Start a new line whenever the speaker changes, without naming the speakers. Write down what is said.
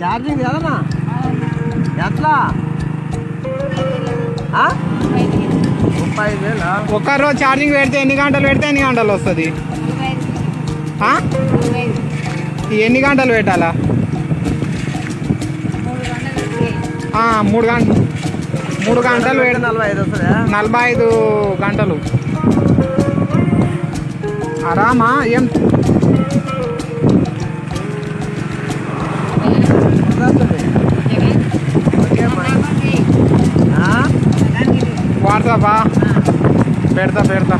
Charging కదమ్మా. ఎట్లా? ముప్పై ఐదు వేలా?
ఒక్క రోజు ఛార్జింగ్ పెడితే ఎన్ని గంటలు పెడితే ఎన్ని గంటలు వస్తుంది? ఎన్ని గంటలు పెట్టాలా? మూడు గంట మూడు గంటలు పెడితే
నలభై ఐదు వస్తుందా
నలభై ఐదు గంటలు. ఆరామా? ఏం వాట్సాపా పెడతా పెడతా